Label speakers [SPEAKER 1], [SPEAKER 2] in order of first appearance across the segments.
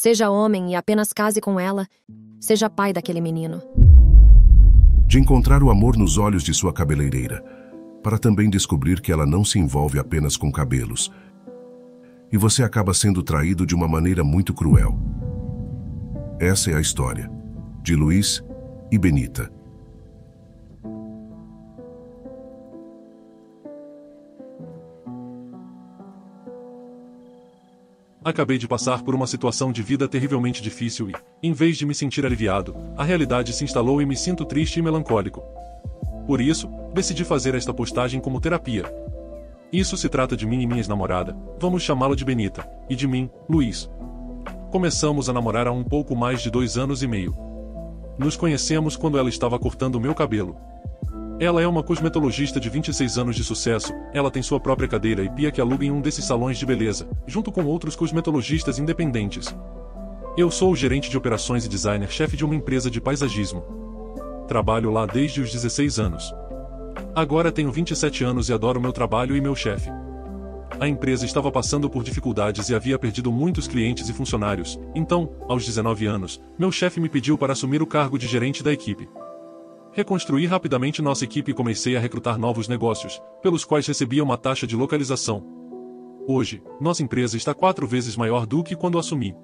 [SPEAKER 1] Seja homem e apenas case com ela. Seja pai daquele menino.
[SPEAKER 2] De encontrar o amor nos olhos de sua cabeleireira, para também descobrir que ela não se envolve apenas com cabelos. E você acaba sendo traído de uma maneira muito cruel. Essa é a história de Luiz e Benita.
[SPEAKER 3] Acabei de passar por uma situação de vida terrivelmente difícil e, em vez de me sentir aliviado, a realidade se instalou e me sinto triste e melancólico. Por isso, decidi fazer esta postagem como terapia. Isso se trata de mim e minha ex-namorada, vamos chamá-la de Benita, e de mim, Luiz. Começamos a namorar há um pouco mais de dois anos e meio. Nos conhecemos quando ela estava cortando meu cabelo. Ela é uma cosmetologista de 26 anos de sucesso, ela tem sua própria cadeira e pia que aluga em um desses salões de beleza, junto com outros cosmetologistas independentes. Eu sou o gerente de operações e designer-chefe de uma empresa de paisagismo. Trabalho lá desde os 16 anos. Agora tenho 27 anos e adoro meu trabalho e meu chefe. A empresa estava passando por dificuldades e havia perdido muitos clientes e funcionários, então, aos 19 anos, meu chefe me pediu para assumir o cargo de gerente da equipe. Reconstruí rapidamente nossa equipe e comecei a recrutar novos negócios, pelos quais recebia uma taxa de localização. Hoje, nossa empresa está quatro vezes maior do que quando assumi.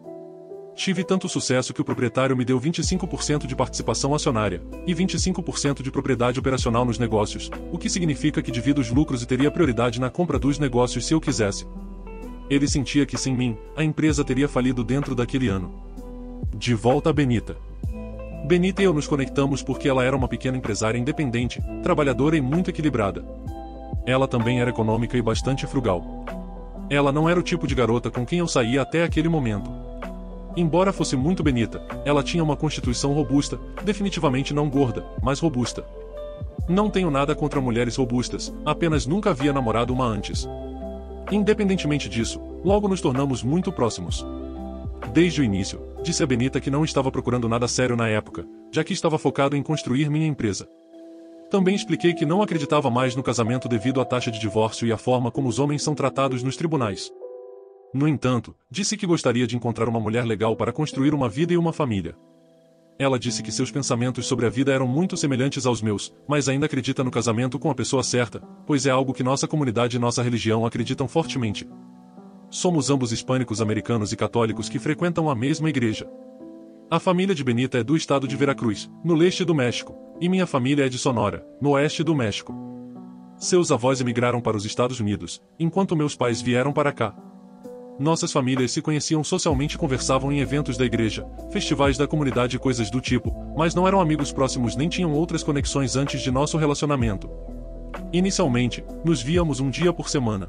[SPEAKER 3] Tive tanto sucesso que o proprietário me deu 25% de participação acionária e 25% de propriedade operacional nos negócios, o que significa que divido os lucros e teria prioridade na compra dos negócios se eu quisesse. Ele sentia que sem mim, a empresa teria falido dentro daquele ano. De volta a Benita. Benita e eu nos conectamos porque ela era uma pequena empresária independente, trabalhadora e muito equilibrada. Ela também era econômica e bastante frugal. Ela não era o tipo de garota com quem eu saía até aquele momento. Embora fosse muito Benita, ela tinha uma constituição robusta, definitivamente não gorda, mas robusta. Não tenho nada contra mulheres robustas, apenas nunca havia namorado uma antes. Independentemente disso, logo nos tornamos muito próximos. Desde o início, disse a Benita que não estava procurando nada sério na época, já que estava focado em construir minha empresa. Também expliquei que não acreditava mais no casamento devido à taxa de divórcio e à forma como os homens são tratados nos tribunais. No entanto, disse que gostaria de encontrar uma mulher legal para construir uma vida e uma família. Ela disse que seus pensamentos sobre a vida eram muito semelhantes aos meus, mas ainda acredita no casamento com a pessoa certa, pois é algo que nossa comunidade e nossa religião acreditam fortemente. Somos ambos hispânicos americanos e católicos que frequentam a mesma igreja. A família de Benita é do estado de Veracruz, no leste do México, e minha família é de Sonora, no oeste do México. Seus avós emigraram para os Estados Unidos, enquanto meus pais vieram para cá. Nossas famílias se conheciam socialmente e conversavam em eventos da igreja, festivais da comunidade e coisas do tipo, mas não eram amigos próximos nem tinham outras conexões antes de nosso relacionamento. Inicialmente, nos víamos um dia por semana.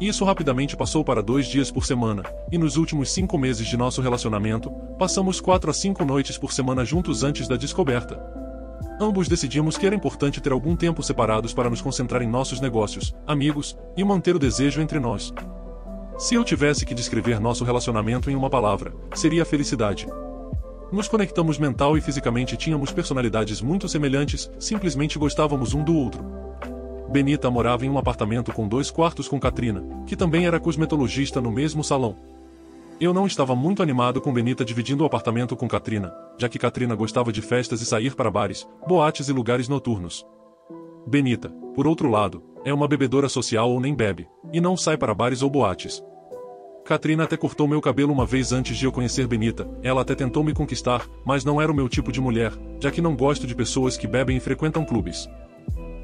[SPEAKER 3] Isso rapidamente passou para dois dias por semana, e nos últimos cinco meses de nosso relacionamento, passamos quatro a cinco noites por semana juntos antes da descoberta. Ambos decidimos que era importante ter algum tempo separados para nos concentrar em nossos negócios, amigos, e manter o desejo entre nós. Se eu tivesse que descrever nosso relacionamento em uma palavra, seria felicidade. Nos conectamos mental e fisicamente tínhamos personalidades muito semelhantes, simplesmente gostávamos um do outro. Benita morava em um apartamento com dois quartos com Katrina, que também era cosmetologista no mesmo salão. Eu não estava muito animado com Benita dividindo o apartamento com Katrina, já que Katrina gostava de festas e sair para bares, boates e lugares noturnos. Benita, por outro lado, é uma bebedora social ou nem bebe, e não sai para bares ou boates. Katrina até cortou meu cabelo uma vez antes de eu conhecer Benita, ela até tentou me conquistar, mas não era o meu tipo de mulher, já que não gosto de pessoas que bebem e frequentam clubes.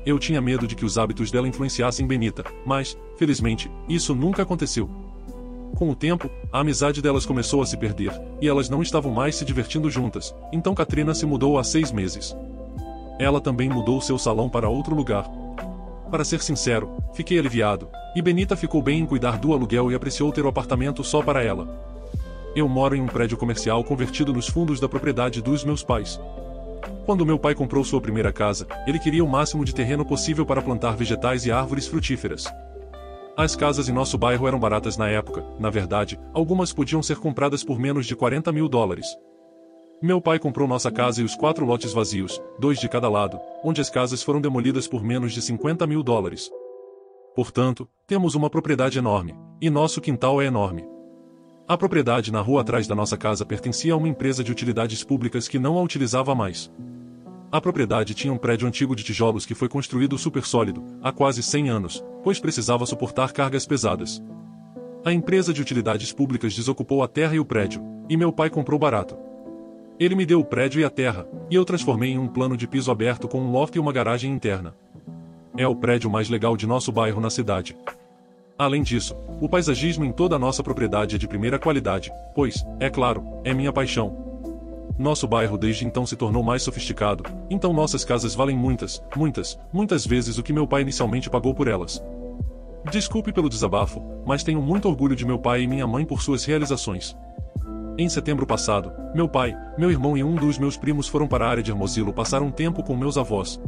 [SPEAKER 3] Eu tinha medo de que os hábitos dela influenciassem Benita, mas, felizmente, isso nunca aconteceu. Com o tempo, a amizade delas começou a se perder, e elas não estavam mais se divertindo juntas, então Katrina se mudou há seis meses. Ela também mudou seu salão para outro lugar. Para ser sincero, fiquei aliviado, e Benita ficou bem em cuidar do aluguel e apreciou ter o apartamento só para ela. Eu moro em um prédio comercial convertido nos fundos da propriedade dos meus pais. Quando meu pai comprou sua primeira casa, ele queria o máximo de terreno possível para plantar vegetais e árvores frutíferas. As casas em nosso bairro eram baratas na época, na verdade, algumas podiam ser compradas por menos de 40 mil dólares. Meu pai comprou nossa casa e os quatro lotes vazios, dois de cada lado, onde as casas foram demolidas por menos de 50 mil dólares. Portanto, temos uma propriedade enorme, e nosso quintal é enorme. A propriedade na rua atrás da nossa casa pertencia a uma empresa de utilidades públicas que não a utilizava mais. A propriedade tinha um prédio antigo de tijolos que foi construído super sólido, há quase 100 anos, pois precisava suportar cargas pesadas. A empresa de utilidades públicas desocupou a terra e o prédio, e meu pai comprou barato. Ele me deu o prédio e a terra, e eu transformei em um plano de piso aberto com um loft e uma garagem interna. É o prédio mais legal de nosso bairro na cidade. Além disso, o paisagismo em toda a nossa propriedade é de primeira qualidade, pois, é claro, é minha paixão. Nosso bairro desde então se tornou mais sofisticado, então nossas casas valem muitas, muitas, muitas vezes o que meu pai inicialmente pagou por elas. Desculpe pelo desabafo, mas tenho muito orgulho de meu pai e minha mãe por suas realizações. Em setembro passado, meu pai, meu irmão e um dos meus primos foram para a área de Hermosilo passar um tempo com meus avós,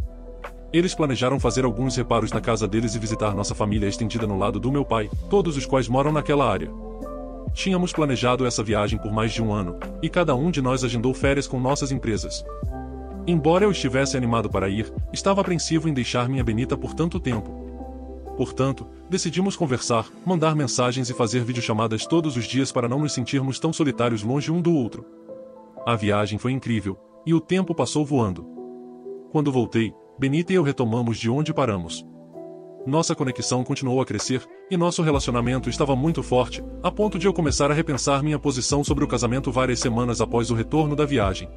[SPEAKER 3] eles planejaram fazer alguns reparos na casa deles e visitar nossa família estendida no lado do meu pai, todos os quais moram naquela área. Tínhamos planejado essa viagem por mais de um ano, e cada um de nós agendou férias com nossas empresas. Embora eu estivesse animado para ir, estava apreensivo em deixar minha Benita por tanto tempo. Portanto, decidimos conversar, mandar mensagens e fazer videochamadas todos os dias para não nos sentirmos tão solitários longe um do outro. A viagem foi incrível, e o tempo passou voando. Quando voltei, Benita e eu retomamos de onde paramos. Nossa conexão continuou a crescer, e nosso relacionamento estava muito forte, a ponto de eu começar a repensar minha posição sobre o casamento várias semanas após o retorno da viagem.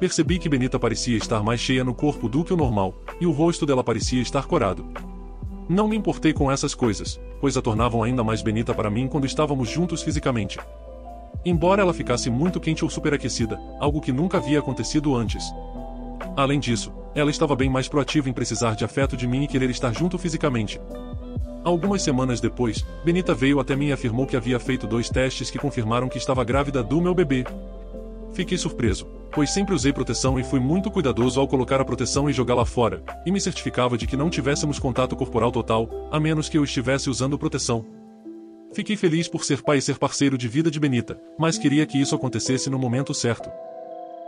[SPEAKER 3] Percebi que Benita parecia estar mais cheia no corpo do que o normal, e o rosto dela parecia estar corado. Não me importei com essas coisas, pois a tornavam ainda mais Benita para mim quando estávamos juntos fisicamente. Embora ela ficasse muito quente ou superaquecida, algo que nunca havia acontecido antes, Além disso, ela estava bem mais proativa em precisar de afeto de mim e querer estar junto fisicamente. Algumas semanas depois, Benita veio até mim e afirmou que havia feito dois testes que confirmaram que estava grávida do meu bebê. Fiquei surpreso, pois sempre usei proteção e fui muito cuidadoso ao colocar a proteção e jogá-la fora, e me certificava de que não tivéssemos contato corporal total, a menos que eu estivesse usando proteção. Fiquei feliz por ser pai e ser parceiro de vida de Benita, mas queria que isso acontecesse no momento certo.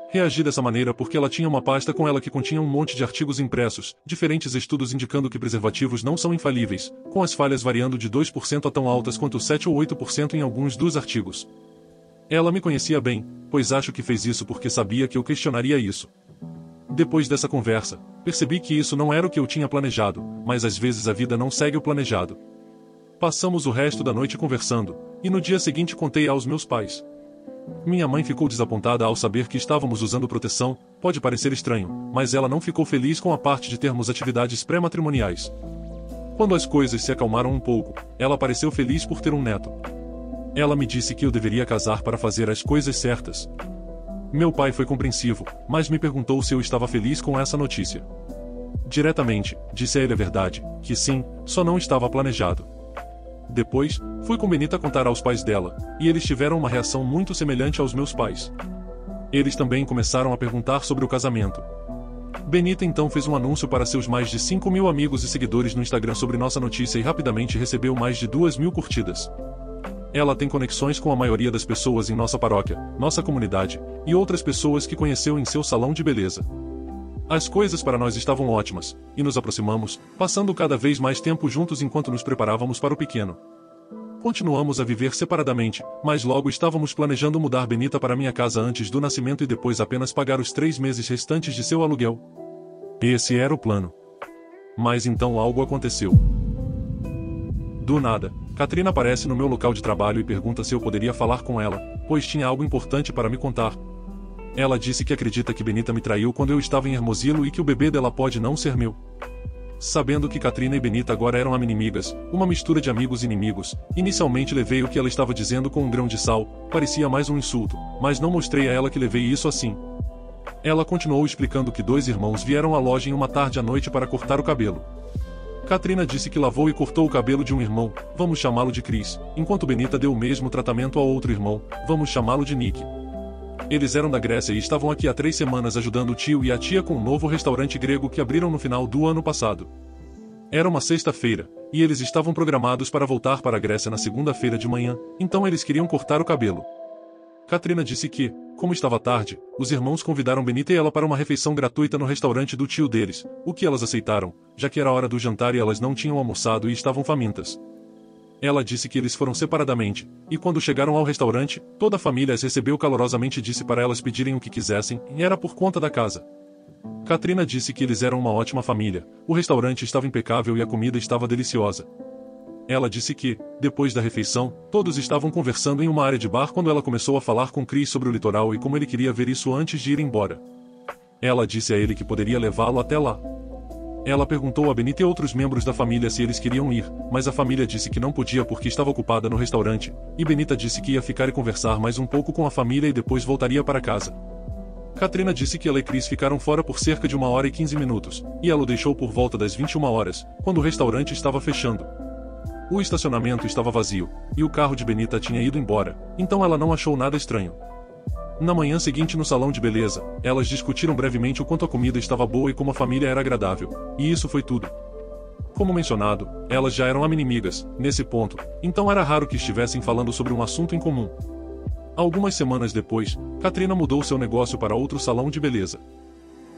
[SPEAKER 3] Reagi dessa maneira porque ela tinha uma pasta com ela que continha um monte de artigos impressos, diferentes estudos indicando que preservativos não são infalíveis, com as falhas variando de 2% a tão altas quanto 7 ou 8% em alguns dos artigos. Ela me conhecia bem, pois acho que fez isso porque sabia que eu questionaria isso. Depois dessa conversa, percebi que isso não era o que eu tinha planejado, mas às vezes a vida não segue o planejado. Passamos o resto da noite conversando, e no dia seguinte contei aos meus pais. Minha mãe ficou desapontada ao saber que estávamos usando proteção, pode parecer estranho, mas ela não ficou feliz com a parte de termos atividades pré-matrimoniais. Quando as coisas se acalmaram um pouco, ela pareceu feliz por ter um neto. Ela me disse que eu deveria casar para fazer as coisas certas. Meu pai foi compreensivo, mas me perguntou se eu estava feliz com essa notícia. Diretamente, disse a ele a verdade, que sim, só não estava planejado. Depois, fui com Benita contar aos pais dela, e eles tiveram uma reação muito semelhante aos meus pais. Eles também começaram a perguntar sobre o casamento. Benita então fez um anúncio para seus mais de 5 mil amigos e seguidores no Instagram sobre nossa notícia e rapidamente recebeu mais de 2 mil curtidas. Ela tem conexões com a maioria das pessoas em nossa paróquia, nossa comunidade, e outras pessoas que conheceu em seu salão de beleza. As coisas para nós estavam ótimas, e nos aproximamos, passando cada vez mais tempo juntos enquanto nos preparávamos para o pequeno. Continuamos a viver separadamente, mas logo estávamos planejando mudar Benita para minha casa antes do nascimento e depois apenas pagar os três meses restantes de seu aluguel. Esse era o plano. Mas então algo aconteceu. Do nada, Katrina aparece no meu local de trabalho e pergunta se eu poderia falar com ela, pois tinha algo importante para me contar, ela disse que acredita que Benita me traiu quando eu estava em Hermosilo e que o bebê dela pode não ser meu. Sabendo que Katrina e Benita agora eram inimigas, uma mistura de amigos e inimigos, inicialmente levei o que ela estava dizendo com um grão de sal, parecia mais um insulto, mas não mostrei a ela que levei isso assim. Ela continuou explicando que dois irmãos vieram à loja em uma tarde à noite para cortar o cabelo. Katrina disse que lavou e cortou o cabelo de um irmão, vamos chamá-lo de Chris, enquanto Benita deu o mesmo tratamento ao outro irmão, vamos chamá-lo de Nick. Eles eram da Grécia e estavam aqui há três semanas ajudando o tio e a tia com um novo restaurante grego que abriram no final do ano passado. Era uma sexta-feira, e eles estavam programados para voltar para a Grécia na segunda-feira de manhã, então eles queriam cortar o cabelo. Katrina disse que, como estava tarde, os irmãos convidaram Benita e ela para uma refeição gratuita no restaurante do tio deles, o que elas aceitaram, já que era hora do jantar e elas não tinham almoçado e estavam famintas. Ela disse que eles foram separadamente, e quando chegaram ao restaurante, toda a família as recebeu calorosamente e disse para elas pedirem o que quisessem, e era por conta da casa. Katrina disse que eles eram uma ótima família, o restaurante estava impecável e a comida estava deliciosa. Ela disse que, depois da refeição, todos estavam conversando em uma área de bar quando ela começou a falar com Chris sobre o litoral e como ele queria ver isso antes de ir embora. Ela disse a ele que poderia levá-lo até lá. Ela perguntou a Benita e outros membros da família se eles queriam ir, mas a família disse que não podia porque estava ocupada no restaurante, e Benita disse que ia ficar e conversar mais um pouco com a família e depois voltaria para casa. Katrina disse que ela e Chris ficaram fora por cerca de uma hora e 15 minutos, e ela o deixou por volta das 21 horas, quando o restaurante estava fechando. O estacionamento estava vazio, e o carro de Benita tinha ido embora, então ela não achou nada estranho. Na manhã seguinte no salão de beleza, elas discutiram brevemente o quanto a comida estava boa e como a família era agradável, e isso foi tudo. Como mencionado, elas já eram inimigas, nesse ponto, então era raro que estivessem falando sobre um assunto em comum. Algumas semanas depois, Katrina mudou seu negócio para outro salão de beleza.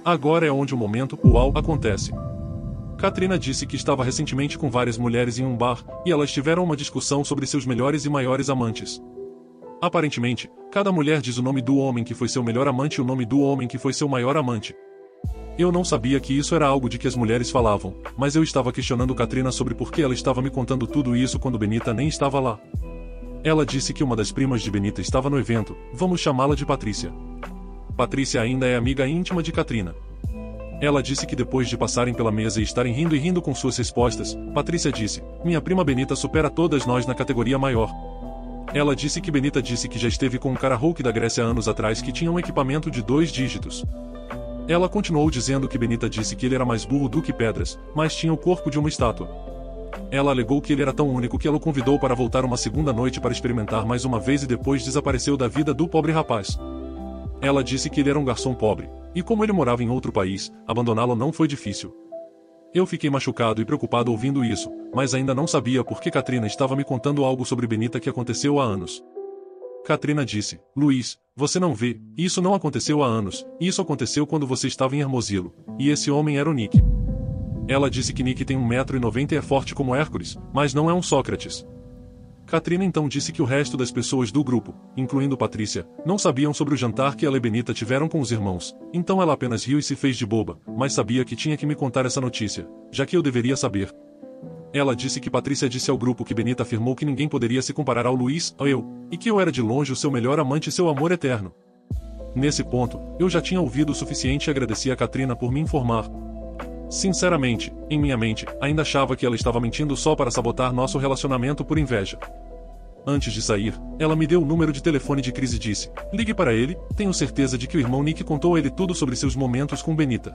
[SPEAKER 3] Agora é onde o momento uau acontece. Katrina disse que estava recentemente com várias mulheres em um bar, e elas tiveram uma discussão sobre seus melhores e maiores amantes. Aparentemente, cada mulher diz o nome do homem que foi seu melhor amante e o nome do homem que foi seu maior amante. Eu não sabia que isso era algo de que as mulheres falavam, mas eu estava questionando Katrina sobre por que ela estava me contando tudo isso quando Benita nem estava lá. Ela disse que uma das primas de Benita estava no evento, vamos chamá-la de Patrícia. Patrícia ainda é amiga íntima de Katrina. Ela disse que depois de passarem pela mesa e estarem rindo e rindo com suas respostas, Patrícia disse: Minha prima Benita supera todas nós na categoria maior. Ela disse que Benita disse que já esteve com um cara Hulk da Grécia anos atrás que tinha um equipamento de dois dígitos. Ela continuou dizendo que Benita disse que ele era mais burro do que pedras, mas tinha o corpo de uma estátua. Ela alegou que ele era tão único que ela o convidou para voltar uma segunda noite para experimentar mais uma vez e depois desapareceu da vida do pobre rapaz. Ela disse que ele era um garçom pobre, e como ele morava em outro país, abandoná-lo não foi difícil. Eu fiquei machucado e preocupado ouvindo isso, mas ainda não sabia por que Katrina estava me contando algo sobre Benita que aconteceu há anos. Katrina disse: Luiz, você não vê, isso não aconteceu há anos, isso aconteceu quando você estava em Hermosilo, e esse homem era o Nick. Ela disse que Nick tem 1,90m e é forte como Hércules, mas não é um Sócrates. Katrina então disse que o resto das pessoas do grupo, incluindo Patrícia, não sabiam sobre o jantar que ela e Benita tiveram com os irmãos, então ela apenas riu e se fez de boba, mas sabia que tinha que me contar essa notícia, já que eu deveria saber. Ela disse que Patrícia disse ao grupo que Benita afirmou que ninguém poderia se comparar ao Luiz, ou eu, e que eu era de longe o seu melhor amante e seu amor eterno. Nesse ponto, eu já tinha ouvido o suficiente e agradeci a Katrina por me informar, Sinceramente, em minha mente, ainda achava que ela estava mentindo só para sabotar nosso relacionamento por inveja. Antes de sair, ela me deu o número de telefone de Chris e disse: Ligue para ele, tenho certeza de que o irmão Nick contou a ele tudo sobre seus momentos com Benita.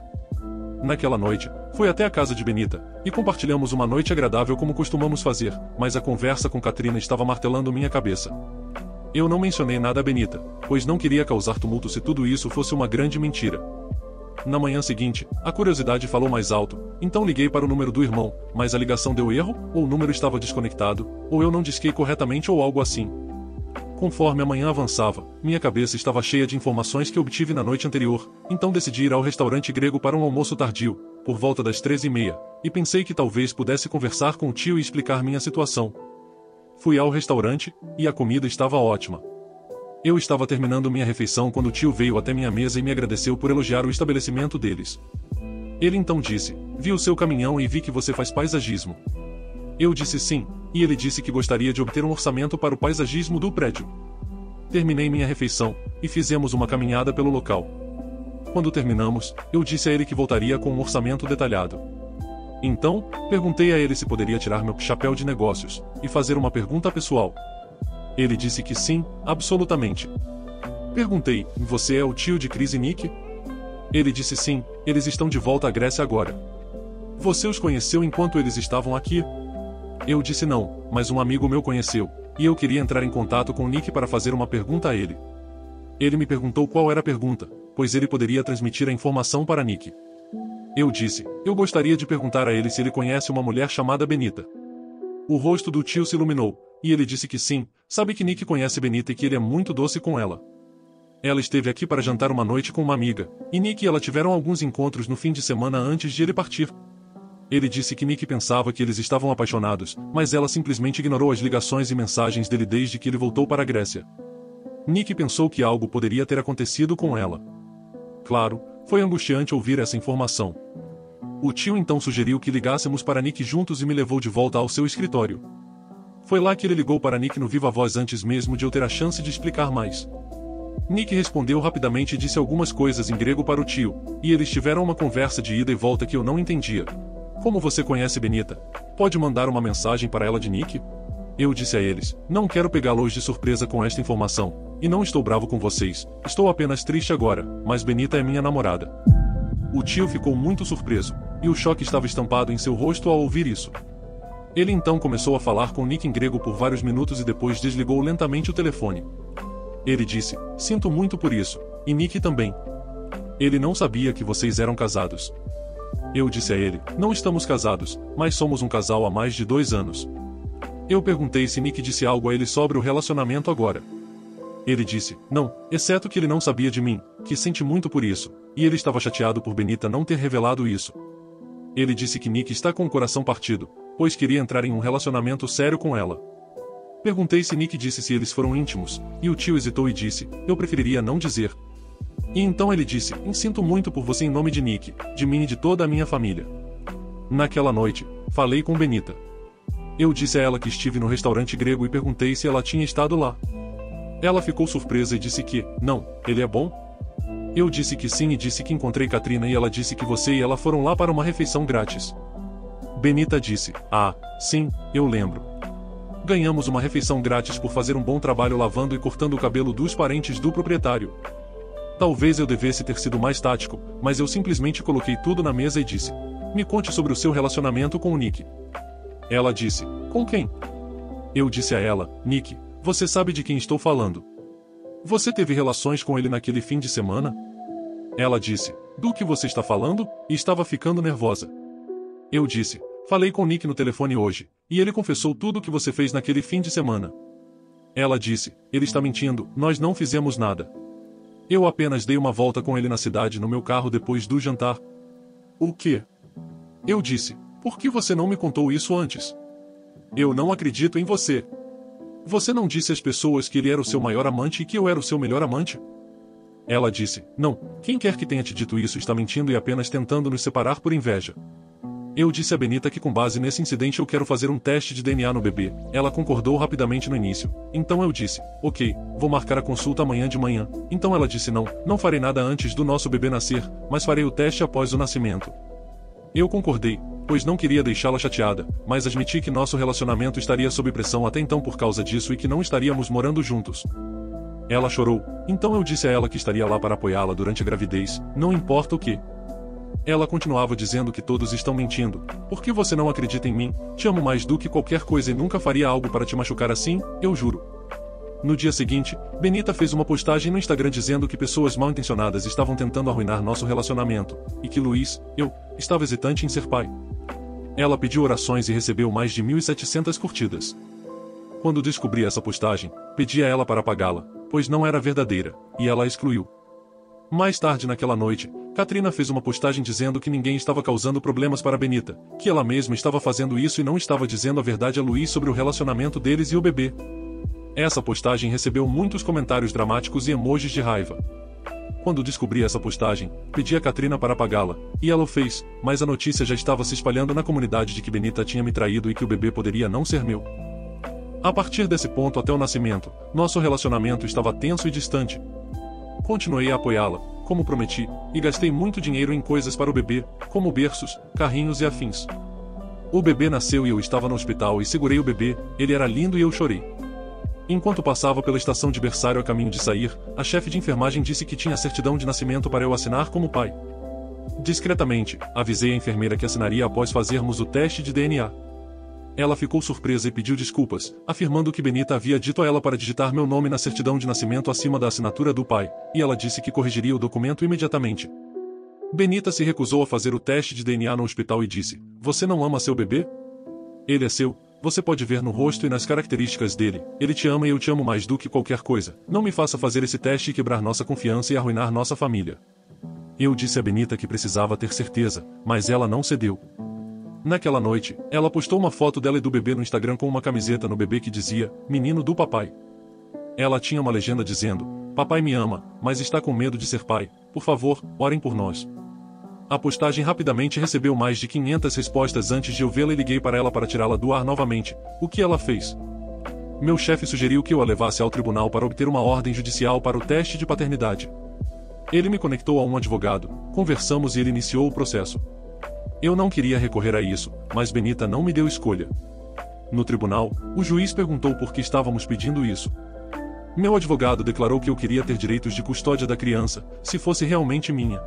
[SPEAKER 3] Naquela noite, fui até a casa de Benita, e compartilhamos uma noite agradável como costumamos fazer, mas a conversa com Katrina estava martelando minha cabeça. Eu não mencionei nada a Benita, pois não queria causar tumulto se tudo isso fosse uma grande mentira. Na manhã seguinte, a curiosidade falou mais alto, então liguei para o número do irmão, mas a ligação deu erro, ou o número estava desconectado, ou eu não disquei corretamente ou algo assim. Conforme a manhã avançava, minha cabeça estava cheia de informações que obtive na noite anterior, então decidi ir ao restaurante grego para um almoço tardio, por volta das treze e meia, e pensei que talvez pudesse conversar com o tio e explicar minha situação. Fui ao restaurante, e a comida estava ótima. Eu estava terminando minha refeição quando o tio veio até minha mesa e me agradeceu por elogiar o estabelecimento deles. Ele então disse: Vi o seu caminhão e vi que você faz paisagismo. Eu disse sim, e ele disse que gostaria de obter um orçamento para o paisagismo do prédio. Terminei minha refeição, e fizemos uma caminhada pelo local. Quando terminamos, eu disse a ele que voltaria com um orçamento detalhado. Então, perguntei a ele se poderia tirar meu chapéu de negócios e fazer uma pergunta pessoal. Ele disse que sim, absolutamente. Perguntei: Você é o tio de Chris e Nick? Ele disse sim, eles estão de volta à Grécia agora. Você os conheceu enquanto eles estavam aqui? Eu disse não, mas um amigo meu conheceu, e eu queria entrar em contato com Nick para fazer uma pergunta a ele. Ele me perguntou qual era a pergunta, pois ele poderia transmitir a informação para Nick. Eu disse: Eu gostaria de perguntar a ele se ele conhece uma mulher chamada Benita. O rosto do tio se iluminou, e ele disse que sim, sabe que Nick conhece Benita e que ele é muito doce com ela. Ela esteve aqui para jantar uma noite com uma amiga, e Nick e ela tiveram alguns encontros no fim de semana antes de ele partir. Ele disse que Nick pensava que eles estavam apaixonados, mas ela simplesmente ignorou as ligações e mensagens dele desde que ele voltou para a Grécia. Nick pensou que algo poderia ter acontecido com ela. Claro, foi angustiante ouvir essa informação. O tio então sugeriu que ligássemos para Nick juntos e me levou de volta ao seu escritório. Foi lá que ele ligou para Nick no viva voz antes mesmo de eu ter a chance de explicar mais. Nick respondeu rapidamente e disse algumas coisas em grego para o tio, e eles tiveram uma conversa de ida e volta que eu não entendia. Como você conhece Benita? Pode mandar uma mensagem para ela de Nick? Eu disse a eles: Não quero pegá-los de surpresa com esta informação, e não estou bravo com vocês, estou apenas triste agora, mas Benita é minha namorada. O tio ficou muito surpreso, e o choque estava estampado em seu rosto ao ouvir isso. Ele então começou a falar com Nick em grego por vários minutos e depois desligou lentamente o telefone. Ele disse: Sinto muito por isso, e Nick também. Ele não sabia que vocês eram casados. Eu disse a ele: Não estamos casados, mas somos um casal há mais de dois anos. Eu perguntei se Nick disse algo a ele sobre o relacionamento agora. Ele disse: Não, exceto que ele não sabia de mim, que sente muito por isso, e ele estava chateado por Benita não ter revelado isso. Ele disse que Nick está com o coração partido, pois queria entrar em um relacionamento sério com ela. Perguntei se Nick disse se eles foram íntimos, e o tio hesitou e disse: Eu preferiria não dizer. E então ele disse: Sinto muito por você em nome de Nick, de mim e de toda a minha família. Naquela noite, falei com Benita. Eu disse a ela que estive no restaurante grego e perguntei se ela tinha estado lá. Ela ficou surpresa e disse que, não, ele é bom? Eu disse que sim e disse que encontrei Katrina e ela disse que você e ela foram lá para uma refeição grátis. Benita disse: Ah, sim, eu lembro ganhamos uma refeição grátis por fazer um bom trabalho lavando e cortando o cabelo dos parentes do proprietário. Talvez eu devesse ter sido mais tático, mas eu simplesmente coloquei tudo na mesa e disse: Me conte sobre o seu relacionamento com o Nick. Ela disse: Com quem? Eu disse a ela: Nick, você sabe de quem estou falando. Você teve relações com ele naquele fim de semana? Ela disse: Do que você está falando? E estava ficando nervosa. Eu disse: Falei com Nick no telefone hoje, e ele confessou tudo o que você fez naquele fim de semana. Ela disse: Ele está mentindo, nós não fizemos nada. Eu apenas dei uma volta com ele na cidade no meu carro depois do jantar. O quê? Eu disse: Por que você não me contou isso antes? Eu não acredito em você. Você não disse às pessoas que ele era o seu maior amante e que eu era o seu melhor amante? Ela disse: Não, quem quer que tenha te dito isso está mentindo e apenas tentando nos separar por inveja. Eu disse a Benita que com base nesse incidente eu quero fazer um teste de DNA no bebê. Ela concordou rapidamente no início. Então eu disse, ok, vou marcar a consulta amanhã de manhã. Então ela disse não, não farei nada antes do nosso bebê nascer, mas farei o teste após o nascimento. Eu concordei, pois não queria deixá-la chateada, mas admiti que nosso relacionamento estaria sob pressão até então por causa disso e que não estaríamos morando juntos. Ela chorou, então eu disse a ela que estaria lá para apoiá-la durante a gravidez, não importa o que. Ela continuava dizendo que todos estão mentindo. Por que você não acredita em mim? Te amo mais do que qualquer coisa e nunca faria algo para te machucar assim, eu juro. No dia seguinte, Benita fez uma postagem no Instagram dizendo que pessoas mal intencionadas estavam tentando arruinar nosso relacionamento, e que Luiz, eu, estava hesitante em ser pai. Ela pediu orações e recebeu mais de 1.700 curtidas. Quando descobri essa postagem, pedi a ela para apagá-la, pois não era verdadeira, e ela a excluiu. Mais tarde naquela noite, Katrina fez uma postagem dizendo que ninguém estava causando problemas para Benita, que ela mesma estava fazendo isso e não estava dizendo a verdade a Luiz sobre o relacionamento deles e o bebê. Essa postagem recebeu muitos comentários dramáticos e emojis de raiva. Quando descobri essa postagem, pedi a Katrina para apagá-la, e ela o fez, mas a notícia já estava se espalhando na comunidade de que Benita tinha me traído e que o bebê poderia não ser meu. A partir desse ponto até o nascimento, nosso relacionamento estava tenso e distante, Continuei a apoiá-la, como prometi, e gastei muito dinheiro em coisas para o bebê, como berços, carrinhos e afins. O bebê nasceu e eu estava no hospital e segurei o bebê, ele era lindo e eu chorei. Enquanto passava pela estação de berçário a caminho de sair, a chefe de enfermagem disse que tinha certidão de nascimento para eu assinar como pai. Discretamente, avisei a enfermeira que assinaria após fazermos o teste de DNA. Ela ficou surpresa e pediu desculpas, afirmando que Benita havia dito a ela para digitar meu nome na certidão de nascimento acima da assinatura do pai, e ela disse que corrigiria o documento imediatamente. Benita se recusou a fazer o teste de DNA no hospital e disse: Você não ama seu bebê? Ele é seu, você pode ver no rosto e nas características dele. Ele te ama e eu te amo mais do que qualquer coisa. Não me faça fazer esse teste e quebrar nossa confiança e arruinar nossa família. Eu disse a Benita que precisava ter certeza, mas ela não cedeu. Naquela noite, ela postou uma foto dela e do bebê no Instagram com uma camiseta no bebê que dizia: Menino do papai. Ela tinha uma legenda dizendo: Papai me ama, mas está com medo de ser pai. Por favor, orem por nós. A postagem rapidamente recebeu mais de 500 respostas antes de eu vê-la e liguei para ela para tirá-la do ar novamente. O que ela fez? Meu chefe sugeriu que eu a levasse ao tribunal para obter uma ordem judicial para o teste de paternidade. Ele me conectou a um advogado, conversamos e ele iniciou o processo. Eu não queria recorrer a isso, mas Benita não me deu escolha. No tribunal, o juiz perguntou por que estávamos pedindo isso. Meu advogado declarou que eu queria ter direitos de custódia da criança, se fosse realmente minha.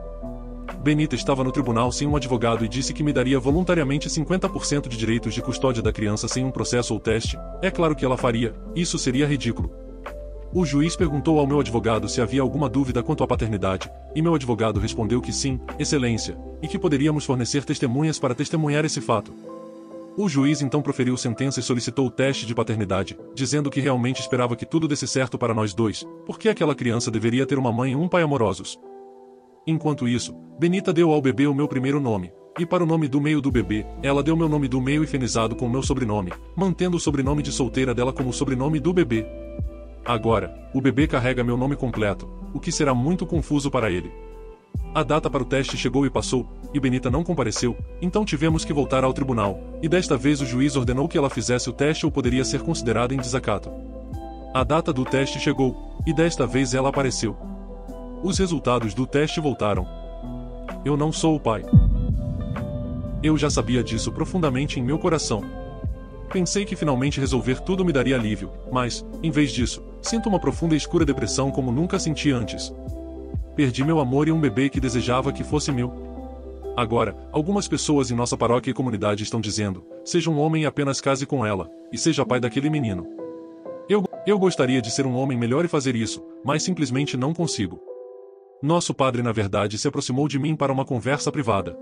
[SPEAKER 3] Benita estava no tribunal sem um advogado e disse que me daria voluntariamente 50% de direitos de custódia da criança sem um processo ou teste. É claro que ela faria, isso seria ridículo. O juiz perguntou ao meu advogado se havia alguma dúvida quanto à paternidade, e meu advogado respondeu que sim, Excelência, e que poderíamos fornecer testemunhas para testemunhar esse fato. O juiz então proferiu sentença e solicitou o teste de paternidade, dizendo que realmente esperava que tudo desse certo para nós dois, porque aquela criança deveria ter uma mãe e um pai amorosos. Enquanto isso, Benita deu ao bebê o meu primeiro nome, e para o nome do meio do bebê, ela deu meu nome do meio efenizado com meu sobrenome, mantendo o sobrenome de solteira dela como sobrenome do bebê, Agora, o bebê carrega meu nome completo, o que será muito confuso para ele. A data para o teste chegou e passou, e Benita não compareceu, então tivemos que voltar ao tribunal, e desta vez o juiz ordenou que ela fizesse o teste ou poderia ser considerada em desacato. A data do teste chegou, e desta vez ela apareceu. Os resultados do teste voltaram. Eu não sou o pai. Eu já sabia disso profundamente em meu coração. Pensei que finalmente resolver tudo me daria alívio, mas, em vez disso, sinto uma profunda e escura depressão como nunca senti antes. Perdi meu amor e um bebê que desejava que fosse meu. Agora, algumas pessoas em nossa paróquia e comunidade estão dizendo: seja um homem e apenas case com ela, e seja pai daquele menino. Eu, eu gostaria de ser um homem melhor e fazer isso, mas simplesmente não consigo. Nosso padre, na verdade, se aproximou de mim para uma conversa privada.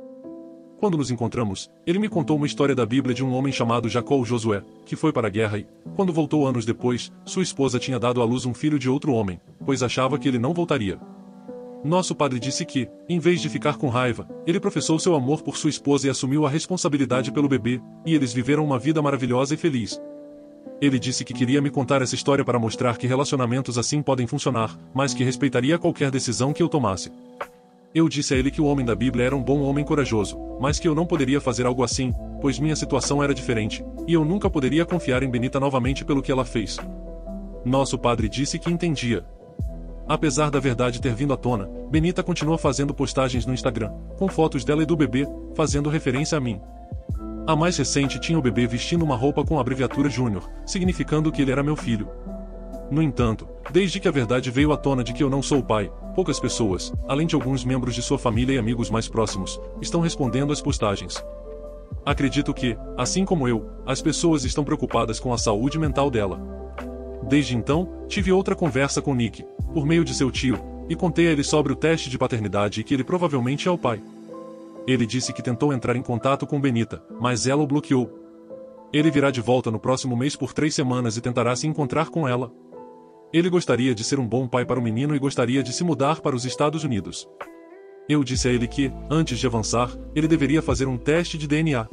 [SPEAKER 3] Quando nos encontramos, ele me contou uma história da Bíblia de um homem chamado Jacó Josué, que foi para a guerra e, quando voltou anos depois, sua esposa tinha dado à luz um filho de outro homem, pois achava que ele não voltaria. Nosso padre disse que, em vez de ficar com raiva, ele professou seu amor por sua esposa e assumiu a responsabilidade pelo bebê, e eles viveram uma vida maravilhosa e feliz. Ele disse que queria me contar essa história para mostrar que relacionamentos assim podem funcionar, mas que respeitaria qualquer decisão que eu tomasse. Eu disse a ele que o homem da Bíblia era um bom homem corajoso, mas que eu não poderia fazer algo assim, pois minha situação era diferente, e eu nunca poderia confiar em Benita novamente pelo que ela fez. Nosso padre disse que entendia. Apesar da verdade ter vindo à tona, Benita continua fazendo postagens no Instagram, com fotos dela e do bebê, fazendo referência a mim. A mais recente tinha o bebê vestindo uma roupa com a abreviatura Júnior, significando que ele era meu filho. No entanto, desde que a verdade veio à tona de que eu não sou o pai, poucas pessoas, além de alguns membros de sua família e amigos mais próximos, estão respondendo às postagens. Acredito que, assim como eu, as pessoas estão preocupadas com a saúde mental dela. Desde então, tive outra conversa com Nick, por meio de seu tio, e contei a ele sobre o teste de paternidade e que ele provavelmente é o pai. Ele disse que tentou entrar em contato com Benita, mas ela o bloqueou. Ele virá de volta no próximo mês por três semanas e tentará se encontrar com ela. Ele gostaria de ser um bom pai para o menino e gostaria de se mudar para os Estados Unidos. Eu disse a ele que, antes de avançar, ele deveria fazer um teste de DNA.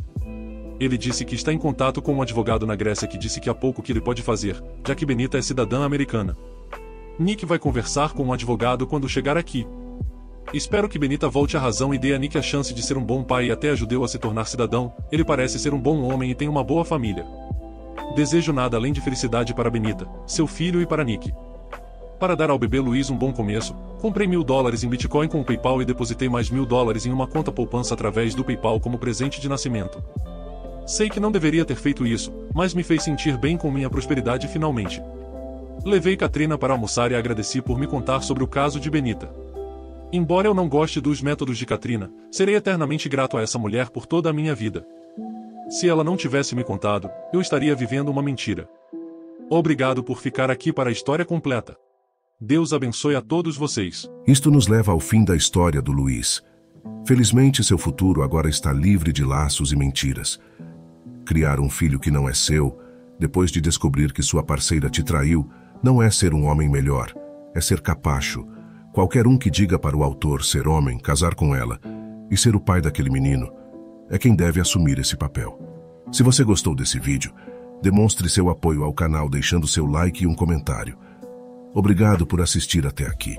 [SPEAKER 3] Ele disse que está em contato com um advogado na Grécia que disse que há pouco que ele pode fazer, já que Benita é cidadã americana. Nick vai conversar com um advogado quando chegar aqui. Espero que Benita volte à razão e dê a Nick a chance de ser um bom pai e até ajudeu a se tornar cidadão. Ele parece ser um bom homem e tem uma boa família. Desejo nada além de felicidade para Benita, seu filho e para Nick. Para dar ao bebê Luiz um bom começo, comprei mil dólares em Bitcoin com o PayPal e depositei mais mil dólares em uma conta poupança através do PayPal como presente de nascimento. Sei que não deveria ter feito isso, mas me fez sentir bem com minha prosperidade finalmente. Levei Katrina para almoçar e agradeci por me contar sobre o caso de Benita. Embora eu não goste dos métodos de Katrina, serei eternamente grato a essa mulher por toda a minha vida. Se ela não tivesse me contado, eu estaria vivendo uma mentira. Obrigado por ficar aqui para a história completa. Deus abençoe a todos vocês.
[SPEAKER 2] Isto nos leva ao fim da história do Luiz. Felizmente, seu futuro agora está livre de laços e mentiras. Criar um filho que não é seu, depois de descobrir que sua parceira te traiu, não é ser um homem melhor, é ser capacho. Qualquer um que diga para o autor ser homem, casar com ela e ser o pai daquele menino, é quem deve assumir esse papel. Se você gostou desse vídeo, demonstre seu apoio ao canal deixando seu like e um comentário. Obrigado por assistir até aqui.